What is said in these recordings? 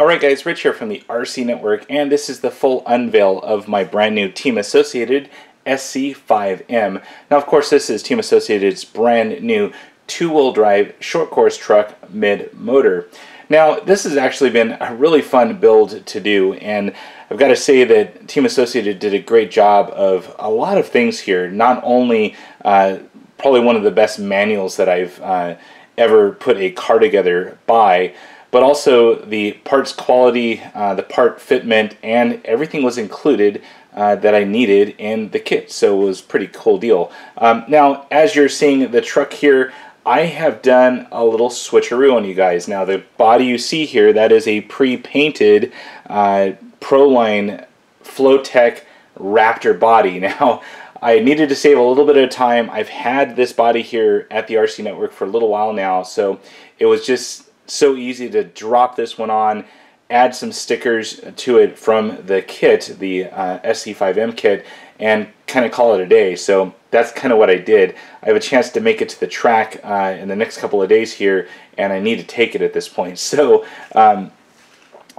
Alright guys, Rich here from the RC Network and this is the full unveil of my brand new Team Associated SC5M. Now of course this is Team Associated's brand new two-wheel drive short course truck mid-motor. Now this has actually been a really fun build to do and I've got to say that Team Associated did a great job of a lot of things here. Not only uh, probably one of the best manuals that I've uh, ever put a car together by, but also the parts quality, uh, the part fitment, and everything was included uh, that I needed in the kit. So it was pretty cool deal. Um, now, as you're seeing the truck here, I have done a little switcheroo on you guys. Now, the body you see here, that is a pre-painted uh, Proline Flotek Raptor body. Now, I needed to save a little bit of time. I've had this body here at the RC Network for a little while now, so it was just so easy to drop this one on, add some stickers to it from the kit, the uh, SC5M kit, and kind of call it a day. So that's kind of what I did. I have a chance to make it to the track uh, in the next couple of days here, and I need to take it at this point. So, um,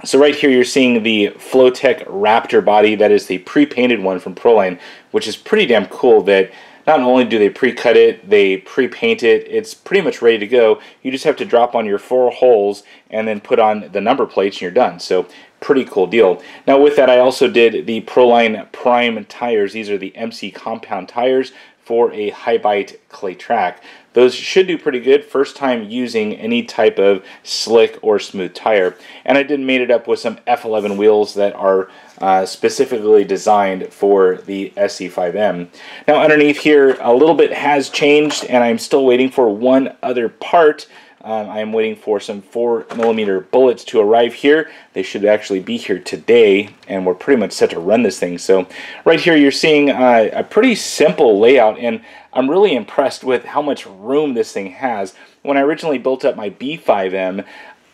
so right here you're seeing the Flotek Raptor body. That is the pre-painted one from Proline, which is pretty damn cool that not only do they pre-cut it, they pre-paint it, it's pretty much ready to go. You just have to drop on your four holes and then put on the number plates and you're done. So pretty cool deal. Now with that I also did the Proline Prime tires. These are the MC compound tires for a high bite clay track. Those should do pretty good first time using any type of slick or smooth tire. And I did made it up with some F11 wheels that are uh, specifically designed for the SC5M. Now underneath here a little bit has changed and I'm still waiting for one other part um, I am waiting for some 4 millimeter bullets to arrive here. They should actually be here today, and we're pretty much set to run this thing. So right here you're seeing uh, a pretty simple layout, and I'm really impressed with how much room this thing has. When I originally built up my B5M,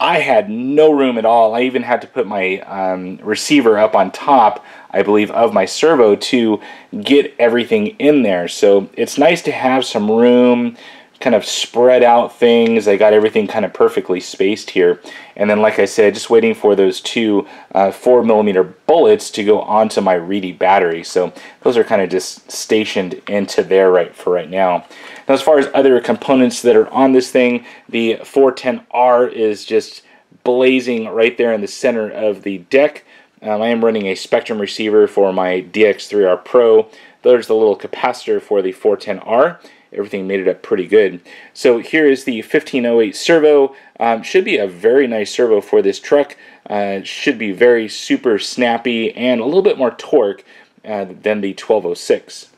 I had no room at all. I even had to put my um, receiver up on top, I believe, of my servo to get everything in there. So it's nice to have some room kind of spread out things. I got everything kind of perfectly spaced here. And then, like I said, just waiting for those two uh, 4 millimeter bullets to go onto my Reedy battery. So those are kind of just stationed into there right for right now. Now, as far as other components that are on this thing, the 410R is just blazing right there in the center of the deck. Um, I am running a Spektrum receiver for my DX3R Pro. There's the little capacitor for the 410R everything made it up pretty good. So here is the 1508 servo. Um, should be a very nice servo for this truck. Uh, should be very super snappy and a little bit more torque uh, than the 1206.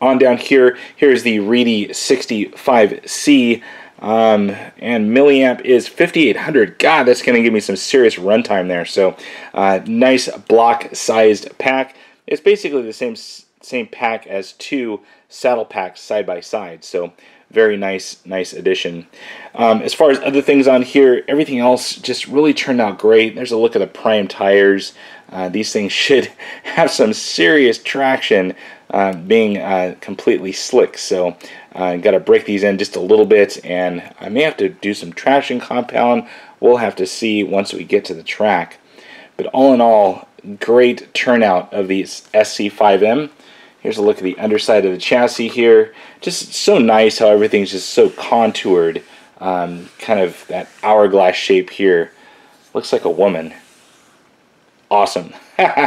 On down here, here's the Reedy 65C. Um, and milliamp is 5800. God, that's going to give me some serious runtime there. So, uh, nice block-sized pack. It's basically the same same pack as two saddle packs side by side. So very nice, nice addition. Um, as far as other things on here, everything else just really turned out great. There's a look at the prime tires. Uh, these things should have some serious traction uh, being uh, completely slick. So I uh, got to break these in just a little bit and I may have to do some traction compound. We'll have to see once we get to the track. But all in all, great turnout of these SC5M. Here's a look at the underside of the chassis here. Just so nice how everything's just so contoured. Um, kind of that hourglass shape here. Looks like a woman. Awesome.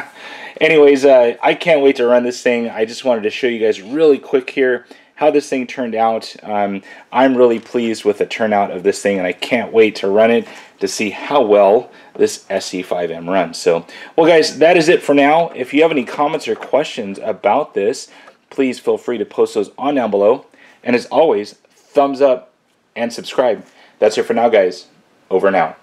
Anyways, uh, I can't wait to run this thing. I just wanted to show you guys really quick here how this thing turned out. Um, I'm really pleased with the turnout of this thing and I can't wait to run it to see how well this SC5M runs. So, well guys, that is it for now. If you have any comments or questions about this, please feel free to post those on down below. And as always, thumbs up and subscribe. That's it for now, guys. Over and out.